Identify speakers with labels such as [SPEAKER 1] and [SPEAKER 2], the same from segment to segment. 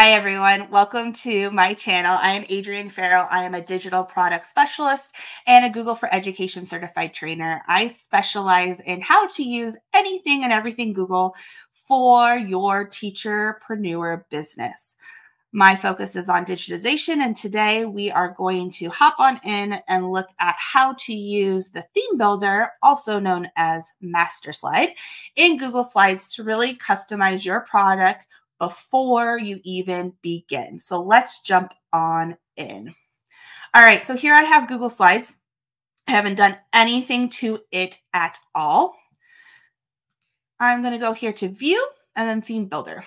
[SPEAKER 1] Hi, everyone. Welcome to my channel. I am Adrienne Farrow. I am a digital product specialist and a Google for Education certified trainer. I specialize in how to use anything and everything Google for your teacherpreneur business. My focus is on digitization, and today we are going to hop on in and look at how to use the theme builder, also known as Master Slide, in Google Slides to really customize your product before you even begin. So let's jump on in. All right, so here I have Google Slides. I haven't done anything to it at all. I'm going to go here to View and then Theme Builder.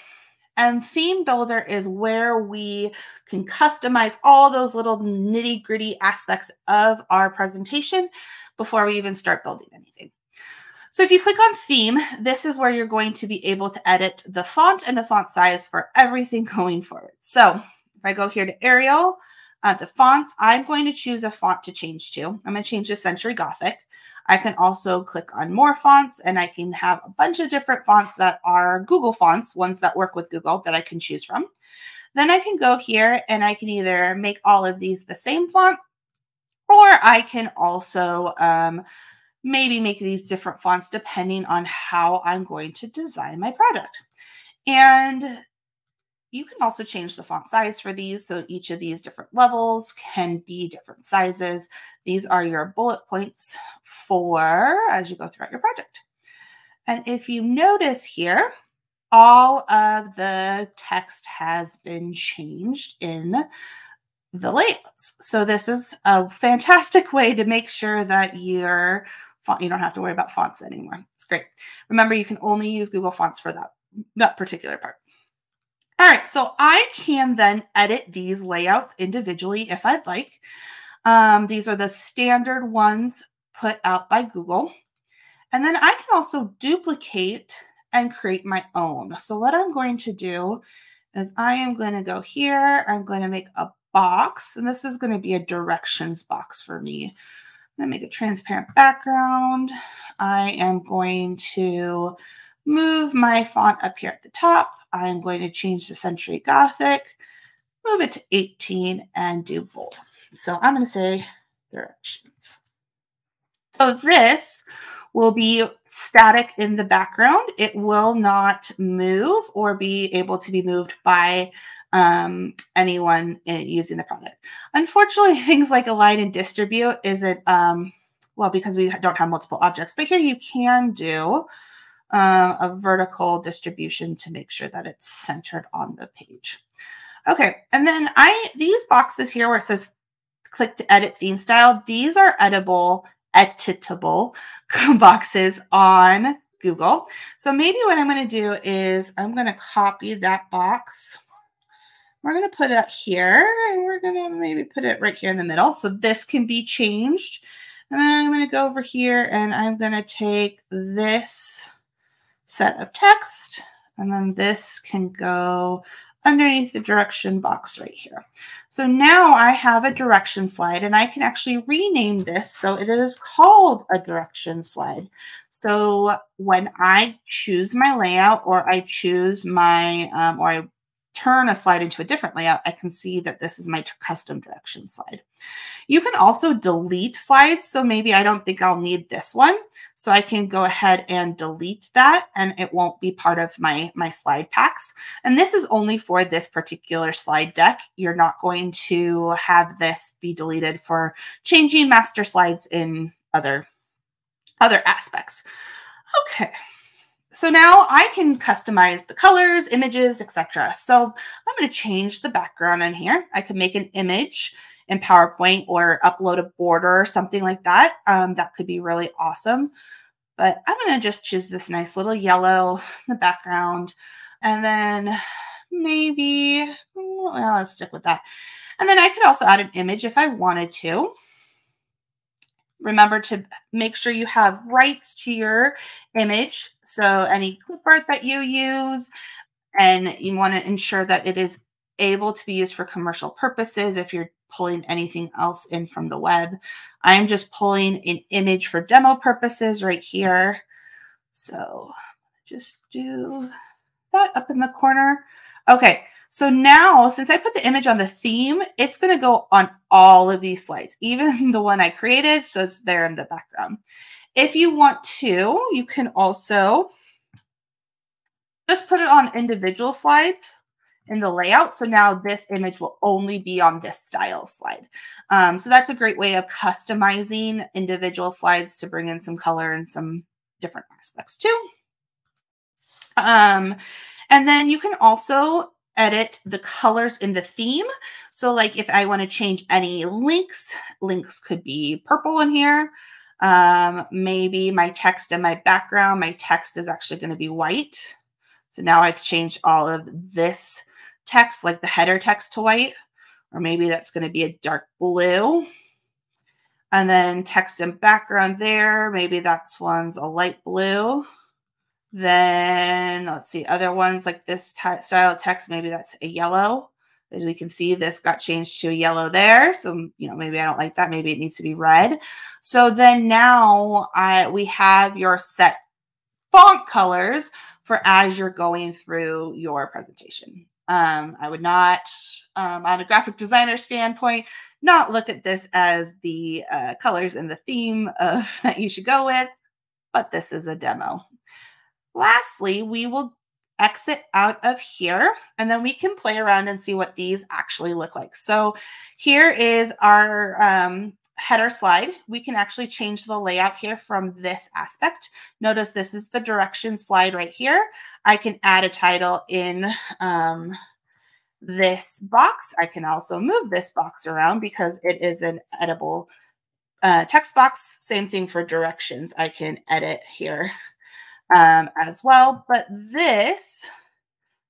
[SPEAKER 1] And Theme Builder is where we can customize all those little nitty gritty aspects of our presentation before we even start building anything. So if you click on theme, this is where you're going to be able to edit the font and the font size for everything going forward. So if I go here to Arial, uh, the fonts, I'm going to choose a font to change to. I'm going to change to Century Gothic. I can also click on more fonts and I can have a bunch of different fonts that are Google fonts, ones that work with Google that I can choose from. Then I can go here and I can either make all of these the same font or I can also um, maybe make these different fonts depending on how I'm going to design my product. And you can also change the font size for these. So each of these different levels can be different sizes. These are your bullet points for as you go throughout your project. And if you notice here, all of the text has been changed in the layouts. So this is a fantastic way to make sure that your font. You don't have to worry about fonts anymore. It's great. Remember, you can only use Google Fonts for that, that particular part. All right, so I can then edit these layouts individually if I'd like. Um, these are the standard ones put out by Google. And then I can also duplicate and create my own. So what I'm going to do is I am going to go here. I'm going to make a box, and this is going to be a directions box for me. I'm going to make a transparent background. I am going to move my font up here at the top. I'm going to change the Century Gothic, move it to 18, and do bold. So I'm going to say directions. So this will be static in the background. It will not move or be able to be moved by um, anyone in, using the product. Unfortunately, things like align and distribute isn't, um, well, because we don't have multiple objects, but here you can do um, a vertical distribution to make sure that it's centered on the page. Okay, and then I these boxes here where it says click to edit theme style, these are editable, editable boxes on Google. So maybe what I'm going to do is I'm going to copy that box we're going to put it here and we're going to maybe put it right here in the middle. So this can be changed. And then I'm going to go over here and I'm going to take this set of text and then this can go underneath the direction box right here. So now I have a direction slide and I can actually rename this so it is called a direction slide. So when I choose my layout or I choose my, um, or I turn a slide into a different layout, I can see that this is my custom direction slide. You can also delete slides. So maybe I don't think I'll need this one. So I can go ahead and delete that and it won't be part of my, my slide packs. And this is only for this particular slide deck. You're not going to have this be deleted for changing master slides in other, other aspects. Okay. So now I can customize the colors, images, etc. So I'm going to change the background in here. I could make an image in PowerPoint or upload a border or something like that. Um, that could be really awesome. But I'm going to just choose this nice little yellow in the background. And then maybe, well, let's stick with that. And then I could also add an image if I wanted to. Remember to make sure you have rights to your image. So any clip art that you use, and you want to ensure that it is able to be used for commercial purposes if you're pulling anything else in from the web. I'm just pulling an image for demo purposes right here. So just do that up in the corner. Okay, so now since I put the image on the theme, it's going to go on all of these slides, even the one I created. So it's there in the background. If you want to, you can also just put it on individual slides in the layout. So now this image will only be on this style slide. Um, so that's a great way of customizing individual slides to bring in some color and some different aspects too. Um, and then you can also edit the colors in the theme. So like if I want to change any links, links could be purple in here. Um, maybe my text and my background, my text is actually going to be white. So now I've changed all of this text, like the header text to white, or maybe that's going to be a dark blue. And then text and background there, maybe that's one's a light blue. Then let's see, other ones like this style text, maybe that's a yellow. As we can see, this got changed to a yellow there. So, you know, maybe I don't like that. Maybe it needs to be red. So then now I we have your set font colors for as you're going through your presentation. Um, I would not, um, on a graphic designer standpoint, not look at this as the uh, colors and the theme of that you should go with, but this is a demo. Lastly, we will exit out of here and then we can play around and see what these actually look like. So here is our um, header slide. We can actually change the layout here from this aspect. Notice this is the direction slide right here. I can add a title in um, this box. I can also move this box around because it is an editable uh, text box. Same thing for directions. I can edit here um, as well. But this,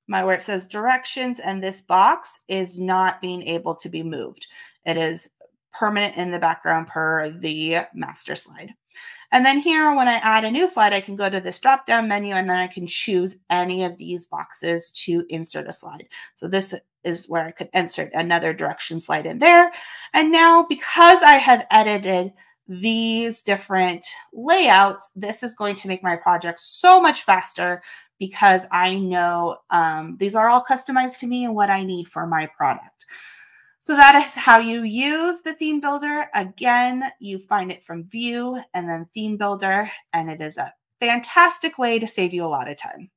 [SPEAKER 1] my where it says directions and this box is not being able to be moved. It is permanent in the background per the master slide. And then here, when I add a new slide, I can go to this drop down menu and then I can choose any of these boxes to insert a slide. So this is where I could insert another direction slide in there. And now because I have edited these different layouts, this is going to make my project so much faster because I know um, these are all customized to me and what I need for my product. So that is how you use the theme builder. Again, you find it from view and then theme builder, and it is a fantastic way to save you a lot of time.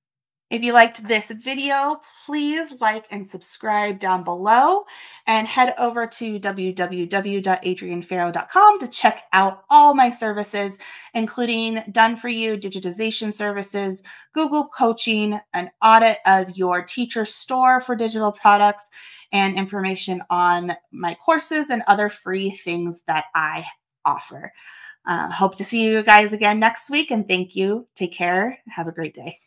[SPEAKER 1] If you liked this video, please like and subscribe down below and head over to www.adriennefarrow.com to check out all my services, including done for you digitization services, Google coaching, an audit of your teacher store for digital products, and information on my courses and other free things that I offer. Uh, hope to see you guys again next week and thank you. Take care. Have a great day.